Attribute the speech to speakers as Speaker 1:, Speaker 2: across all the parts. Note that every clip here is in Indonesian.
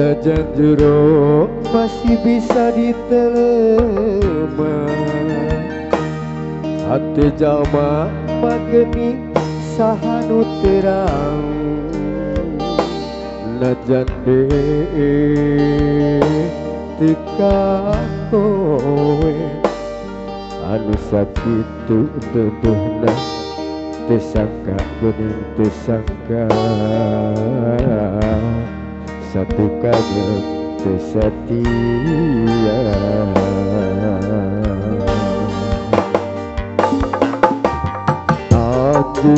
Speaker 1: Sajan jero masih bisa ditelema Hati jalma mageni sahanu terang. Najan de tika kowe. Anu sakitu tuduhna Tesangka bening tesangka Satu kangen sesetia Aku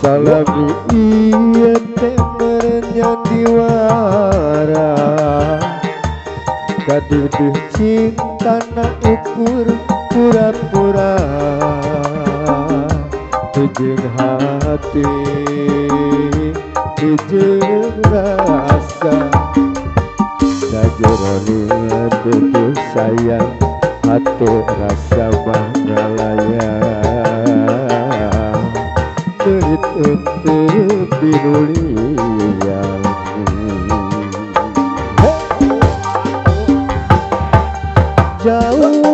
Speaker 1: salami iya temernya diwara. Kaduduh cinta na ukur pura-pura Tujung hati Tujung rasa. Sajuroni tutuh sayang Hati rasa mangalaya Turit untuk dinulian Jauh,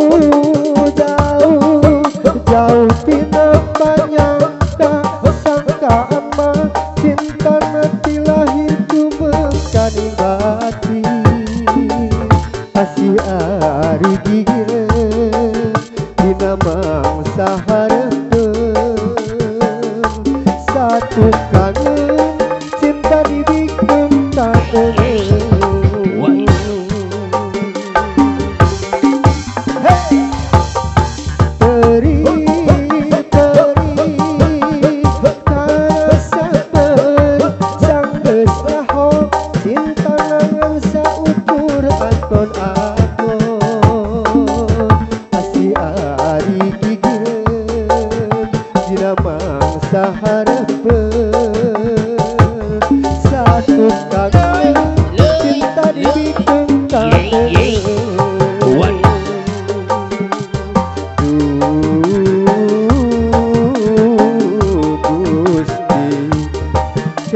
Speaker 1: Asih ari gigire Dina mangsa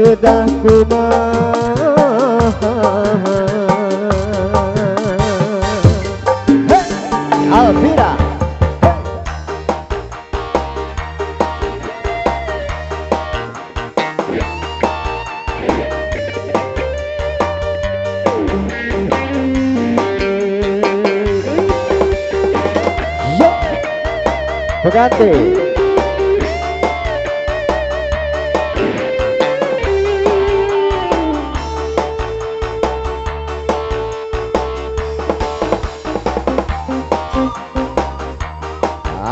Speaker 1: Yashoda Kumar Bugatti.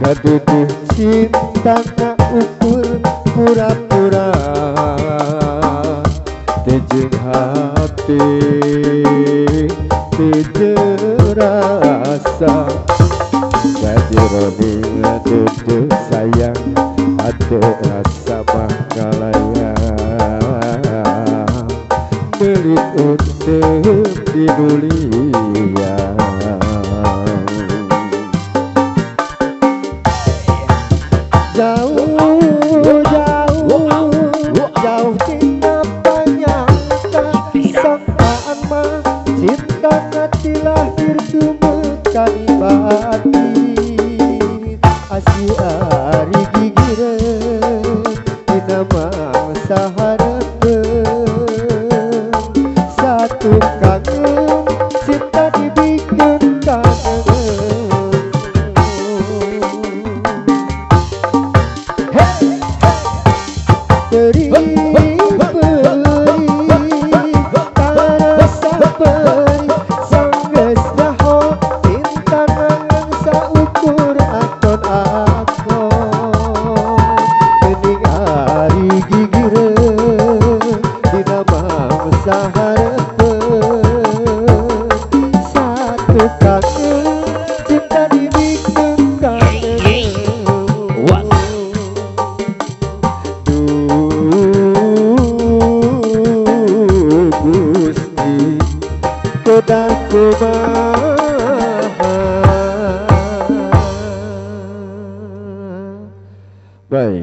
Speaker 1: Kaduduh cinta na ukur pura-pura. Tejeng hati Tejeng rasa Sajironi tutuh sayang Ada rasa makalaya Belit untuk didulian Jauh,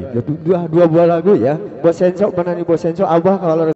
Speaker 1: Baik, dua, dua buah lagu ya. Bos Senso, mana nih Bos Senso? Abah kalau